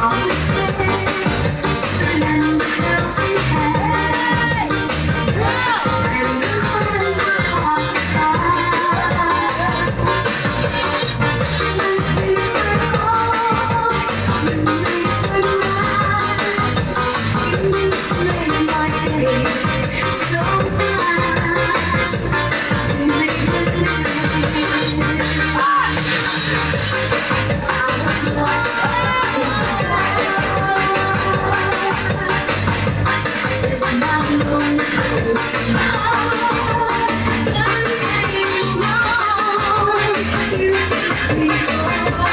Aww. Thank you.